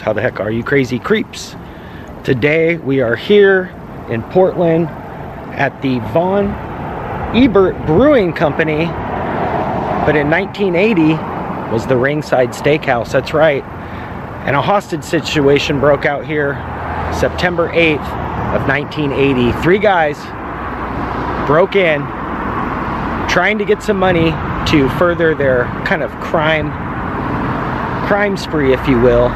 How the heck are you crazy creeps? Today we are here in Portland at the Von Ebert Brewing Company. But in 1980 was the Ringside Steakhouse, that's right. And a hostage situation broke out here September 8th of 1980. Three guys broke in trying to get some money to further their kind of crime crime spree if you will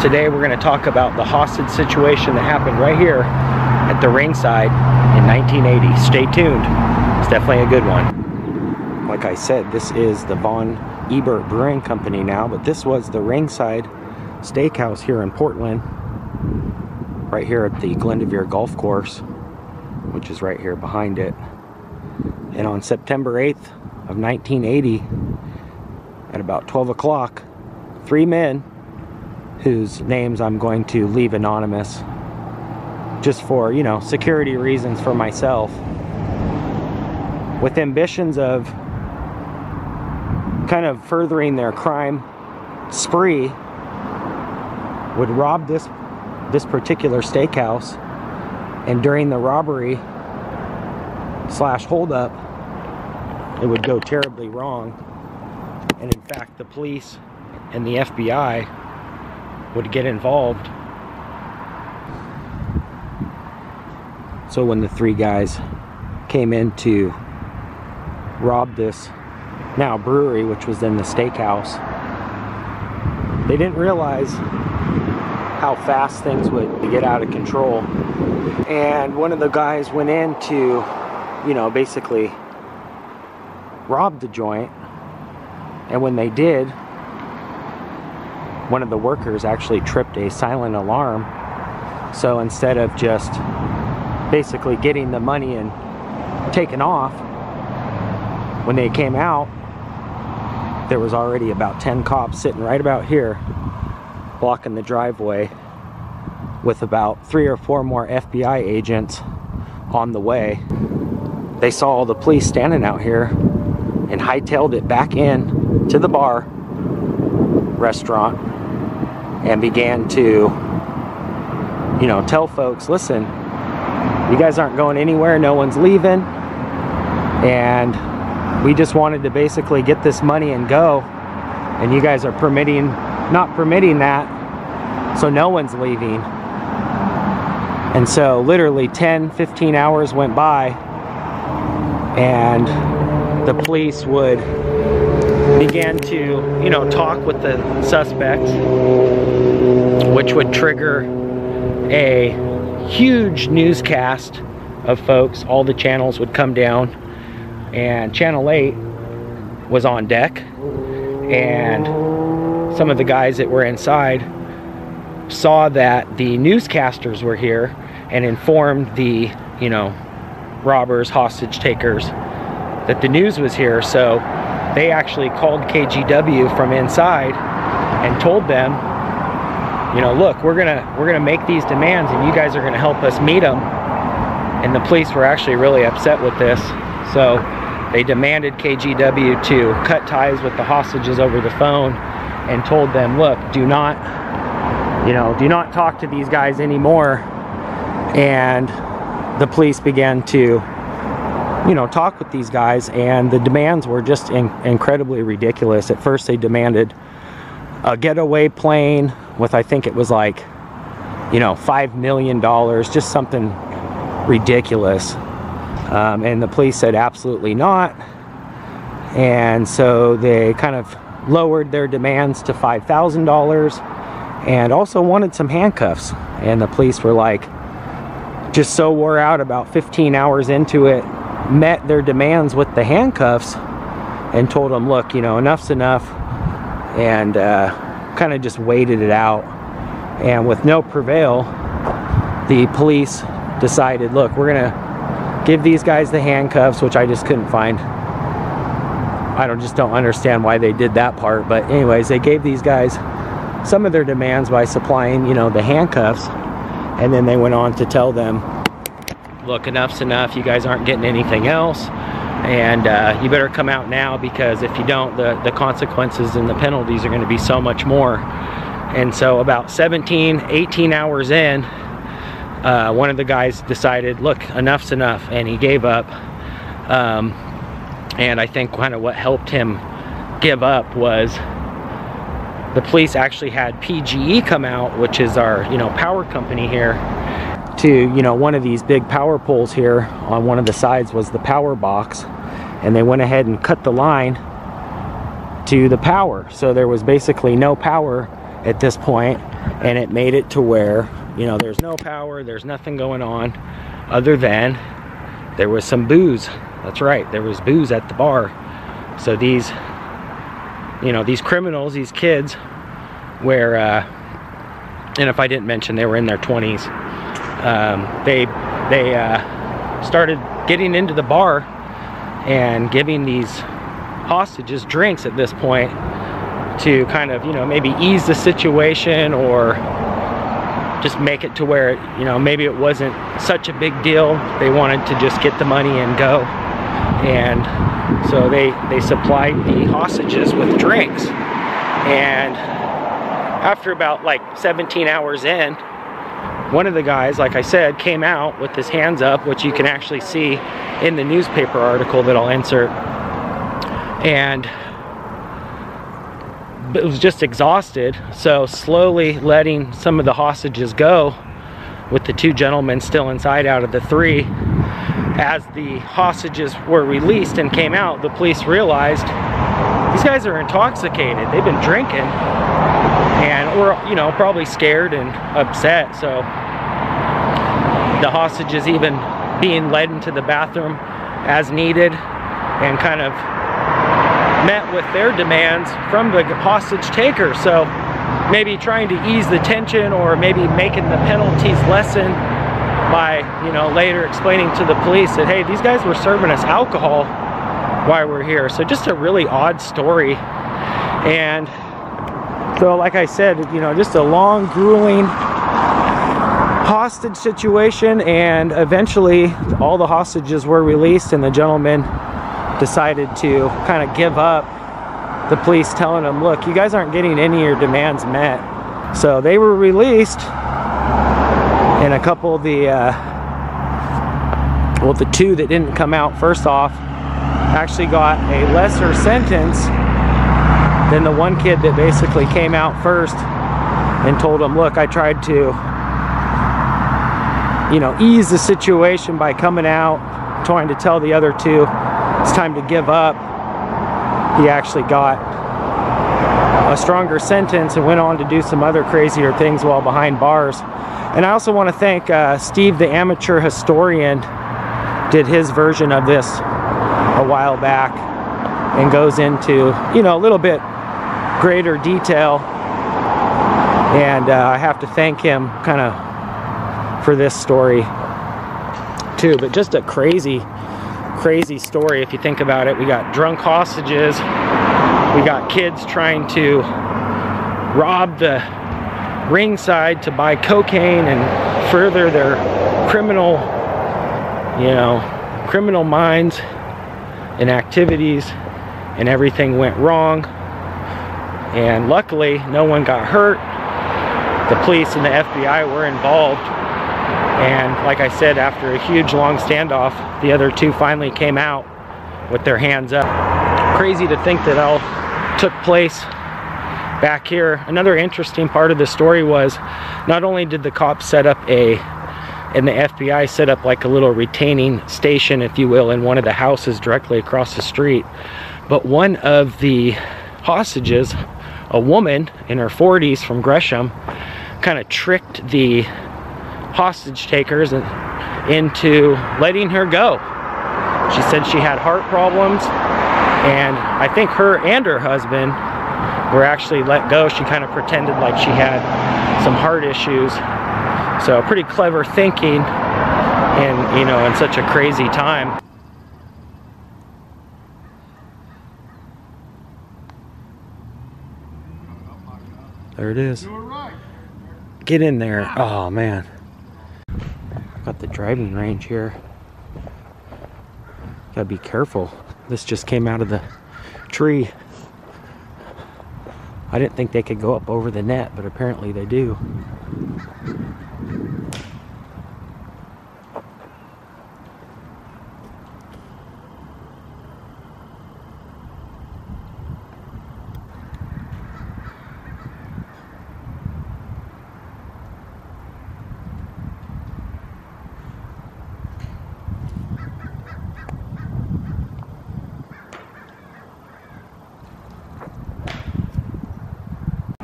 today we're going to talk about the hostage situation that happened right here at the ringside in 1980 stay tuned. It's definitely a good one. Like i said this is the von ebert brewing company now but this was the ringside steakhouse here in portland right here at the Glendoveer Golf Course, which is right here behind it. And on September 8th of 1980, at about 12 o'clock, three men, whose names I'm going to leave anonymous, just for, you know, security reasons for myself, with ambitions of kind of furthering their crime spree, would rob this this particular steakhouse and during the robbery slash holdup it would go terribly wrong. And in fact the police and the FBI would get involved so when the three guys came in to rob this now brewery which was in the steakhouse they didn't realize how fast things would get out of control. And one of the guys went in to, you know, basically rob the joint. And when they did, one of the workers actually tripped a silent alarm. So instead of just basically getting the money and taking off, when they came out, there was already about 10 cops sitting right about here blocking the driveway with about three or four more FBI agents on the way. They saw all the police standing out here and hightailed it back in to the bar restaurant and began to you know tell folks listen you guys aren't going anywhere. No one's leaving. And we just wanted to basically get this money and go. And you guys are permitting not permitting that. So no one's leaving. And so literally 10, 15 hours went by. And the police would begin to, you know, talk with the suspects, which would trigger a huge newscast of folks. All the channels would come down and Channel 8 was on deck and some of the guys that were inside saw that the newscasters were here and informed the, you know, robbers, hostage takers that the news was here. So they actually called KGW from inside and told them, you know, look, we're gonna we're gonna make these demands and you guys are gonna help us meet them. And the police were actually really upset with this. So they demanded KGW to cut ties with the hostages over the phone and told them, look, do not you know, do not talk to these guys anymore. And the police began to, you know, talk with these guys, and the demands were just in incredibly ridiculous. At first, they demanded a getaway plane with, I think it was like, you know, $5 million, just something ridiculous. Um, and the police said absolutely not. And so they kind of lowered their demands to $5,000 and also wanted some handcuffs. And the police were like, just so wore out about 15 hours into it, met their demands with the handcuffs and told them, look, you know, enough's enough. And uh, kind of just waited it out. And with no prevail, the police decided, look, we're to give these guys the handcuffs, which I just couldn't find. I don't just don't understand why they did that part. But anyways, they gave these guys some of their demands by supplying, you know, the handcuffs. And then they went on to tell them, look, enough's enough. You guys aren't getting anything else. And uh, you better come out now because if you don't, the, the consequences and the penalties are going to be so much more. And so about 17, 18 hours in, uh, one of the guys decided, look, enough's enough, and he gave up. Um, and I think kind of what helped him give up was the police actually had PGE come out, which is our, you know, power company here, to, you know, one of these big power poles here on one of the sides was the power box. And they went ahead and cut the line to the power. So there was basically no power at this point, and it made it to where, you know, there's no power, there's nothing going on other than there was some booze. That's right, there was booze at the bar. So these you know, these criminals, these kids, where, uh, and if I didn't mention, they were in their 20s. Um, they they uh, started getting into the bar and giving these hostages drinks at this point to kind of, you know, maybe ease the situation or just make it to where, you know, maybe it wasn't such a big deal. They wanted to just get the money and go. And so they, they supplied the hostages with drinks. And after about like 17 hours in, one of the guys, like I said, came out with his hands up, which you can actually see in the newspaper article that I'll insert. And it was just exhausted. So slowly letting some of the hostages go with the two gentlemen still inside out of the three as the hostages were released and came out, the police realized these guys are intoxicated. They've been drinking and were, you know, probably scared and upset. So the hostages even being led into the bathroom as needed and kind of met with their demands from the hostage taker. So maybe trying to ease the tension or maybe making the penalties lessen by, you know, later explaining to the police that, hey, these guys were serving us alcohol while we're here. So just a really odd story. And so, like I said, you know, just a long, grueling hostage situation. And eventually, all the hostages were released, and the gentleman decided to kind of give up. The police telling them, look, you guys aren't getting any of your demands met. So they were released and a couple of the uh, well the two that didn't come out first off actually got a lesser sentence than the one kid that basically came out first and told him look I tried to you know ease the situation by coming out trying to tell the other two it's time to give up. He actually got a stronger sentence and went on to do some other crazier things while behind bars. And I also want to thank uh, Steve, the amateur historian, did his version of this a while back and goes into, you know, a little bit greater detail. And uh, I have to thank him kind of for this story too. But just a crazy, crazy story if you think about it. We got drunk hostages. We got kids trying to rob the ringside to buy cocaine and further their criminal, you know, criminal minds and activities and everything went wrong. And luckily, no one got hurt. The police and the FBI were involved. And like I said, after a huge long standoff, the other two finally came out with their hands up. Crazy to think that all took place back here, another interesting part of the story was not only did the cops set up a and the FBI set up like a little retaining station, if you will, in one of the houses directly across the street. But one of the hostages, a woman in her 40s from Gresham, kind of tricked the hostage takers into letting her go. She said she had heart problems, and I think her and her husband were actually let go. She kind of pretended like she had some heart issues. So pretty clever thinking and you know in such a crazy time. There it is. Get in there. Oh man. Got the driving range here. Gotta be careful. This just came out of the tree. I didn't think they could go up over the net, but apparently they do.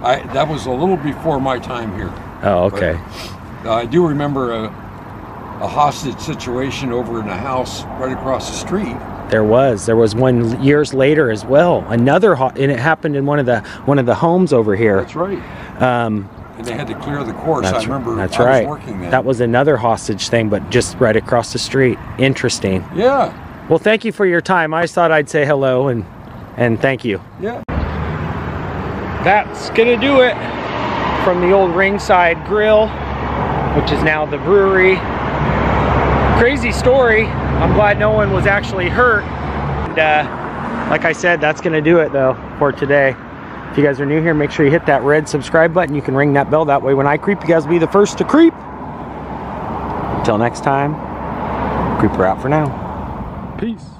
I, that was a little before my time here. Oh, okay. Uh, I do remember a, a hostage situation over in a house right across the street. There was. There was one years later as well. Another, ho- and it happened in one of the one of the homes over here. That's right. Um, And they had to clear the course. that's I remember that's I right. was. That was another hostage thing, but just right across the street. Interesting. yeah, Well, thank you for your time. I just thought I'd say hello and and thank you. yeah. That's gonna do it from the old Ringside Grill, which is now the brewery. Crazy story. I'm glad no one was actually hurt. And uh, like I said, that's gonna do it though for today. If you guys are new here, make sure you hit that red subscribe button. You can ring that bell. That way, when I creep, you guys will be the first to creep. Until next time, creeper out for now. Peace.